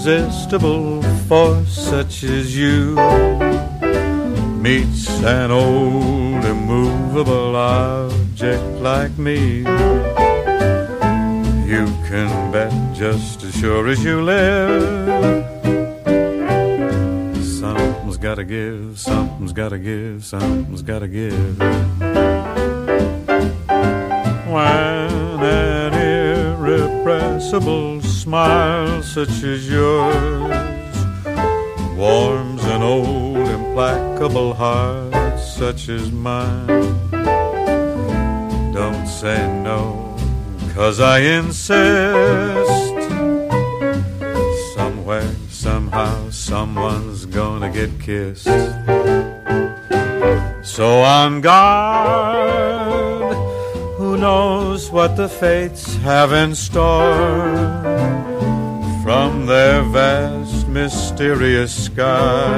irresistible force such as you meets an old immovable object like me. You can bet just as sure as you live. Something's gotta give, something's gotta give, something's gotta give. Irrepressible smile such as yours warms an old implacable heart such as mine. Don't say no, cause I insist. Somewhere, somehow, someone's gonna get kissed. So on guard, who knows what the fates have in store from their vast, mysterious sky.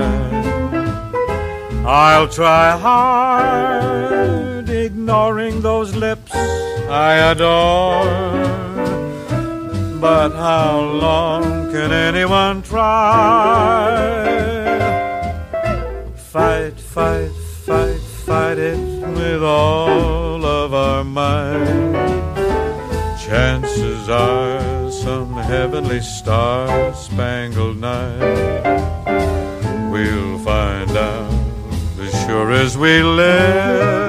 I'll try hard, ignoring those lips I adore. But how long can anyone try? Fight, fight, fight, fight it with all our. Chances are some heavenly star spangled night we'll find out as sure as we live.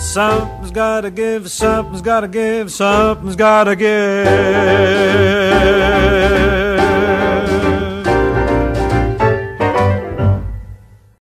Something's gotta give, something's gotta give, something's gotta give.